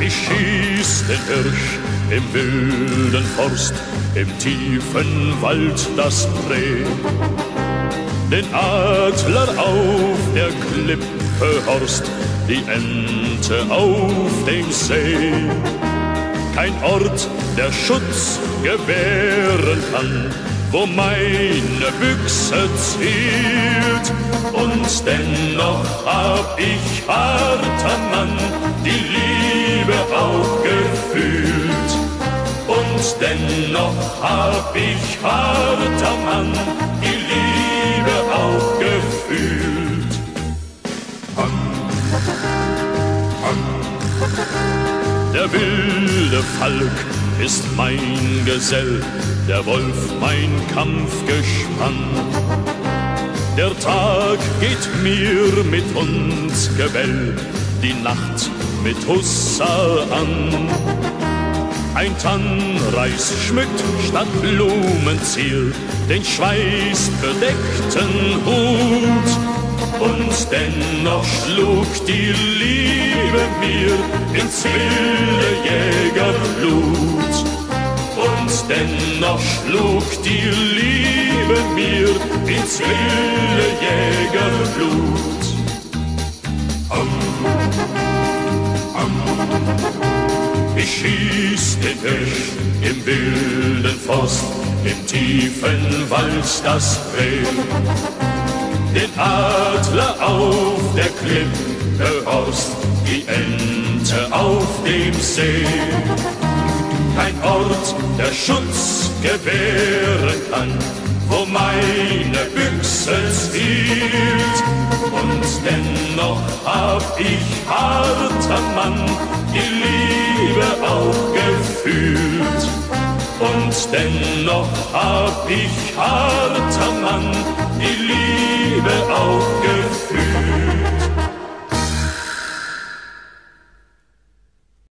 Ich schieß den Hirsch im wilden Forst, im tiefen Wald das Reh. Den Adler auf der Klippe Horst, die Ente auf dem See. Kein Ort, der Schutz gewähren kann, wo meine Büchse zielt. Und dennoch hab ich, harter Mann, die Liebe auch gefühlt. Und dennoch hab ich, harter Mann, die Liebe auch gefühlt. Der wilde Falk ist mein Gesell, der Wolf mein Kampfgespann. Der Tag geht mir mit uns Gebell, die Nacht mit Hussar an. Ein Tannreis schmückt statt Blumenziel den schweißbedeckten Hut. Und dennoch schlug die Liebe mir ins wilde Jägerblut. Dennoch schlug die Liebe mir ins wilde Jägerblut. Ich schieß den Hirsch im wilden Forst, im tiefen Wald das Reh. Den Adler auf der Klippe Horst, die Ente auf dem See. Kein Ort, der Schutz gewähren kann, wo meine Büchse zielt. Und dennoch hab ich, harter Mann, die Liebe auch gefühlt. Und dennoch hab ich, harter